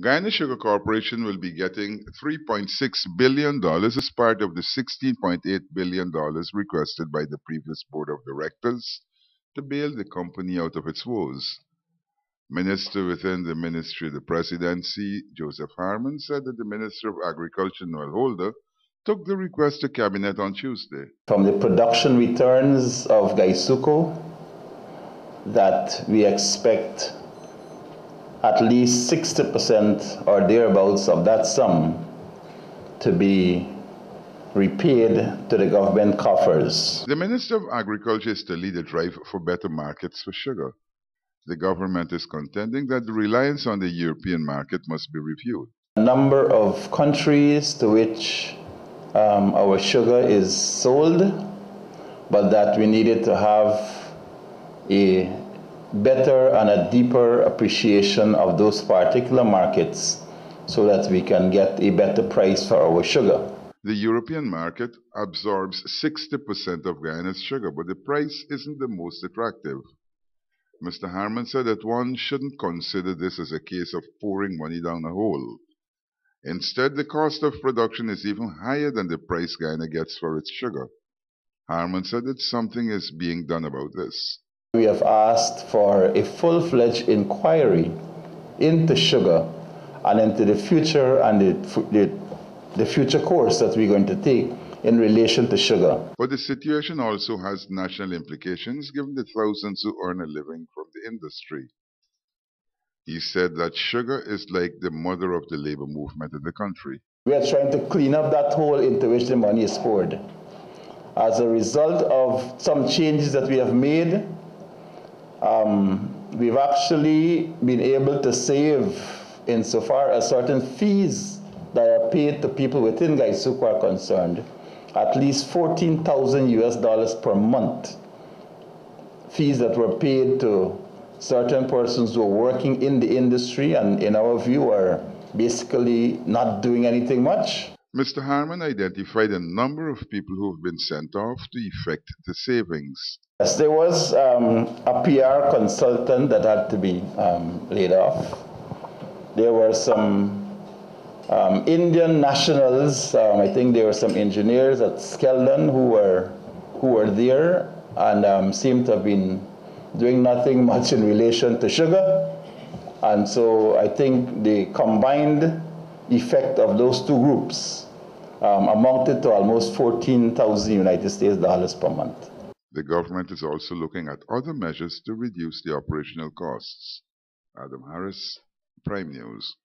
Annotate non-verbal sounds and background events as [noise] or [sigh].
Guyana Sugar Corporation will be getting $3.6 billion as part of the $16.8 billion requested by the previous board of directors to bail the company out of its woes. Minister within the Ministry of the Presidency, Joseph Harmon, said that the Minister of Agriculture, Noel Holder, took the request to Cabinet on Tuesday. From the production returns of GuySuCo, that we expect at least 60% or thereabouts of that sum to be repaid to the government coffers. The Minister of Agriculture is to lead a drive for better markets for sugar. The government is contending that the reliance on the European market must be reviewed. A number of countries to which um, our sugar is sold, but that we needed to have a better and a deeper appreciation of those particular markets so that we can get a better price for our sugar. The European market absorbs 60% of Guyana's sugar, but the price isn't the most attractive. Mr. Harmon said that one shouldn't consider this as a case of pouring money down a hole. Instead, the cost of production is even higher than the price Guyana gets for its sugar. Harmon said that something is being done about this. We have asked for a full fledged inquiry into sugar and into the future and the, the, the, future course that we're going to take in relation to sugar. But the situation also has national implications given the thousands who earn a living from the industry. He said that sugar is like the mother of the labor movement in the country. We are trying to clean up that hole into which the money is poured. As a result of some changes that we have made, um, we've actually been able to save insofar as certain fees that are paid to people within GuySuCo are concerned, at least 14,000 US dollars per month. Fees that were paid to certain persons who are working in the industry and in our view are basically not doing anything much. Mr. Harmon identified a number of people who have been sent off to effect the savings. Yes, there was um, a PR consultant that had to be um, laid off. There were some um, Indian nationals. Um, I think there were some engineers at Skeldon who were who were there and um, seemed to have been doing nothing [laughs] much in relation to sugar. And so I think the combined effect of those two groups um, amounted to almost 14,000 United States dollars per month. The government is also looking at other measures to reduce the operational costs. Adam Harris, Prime News.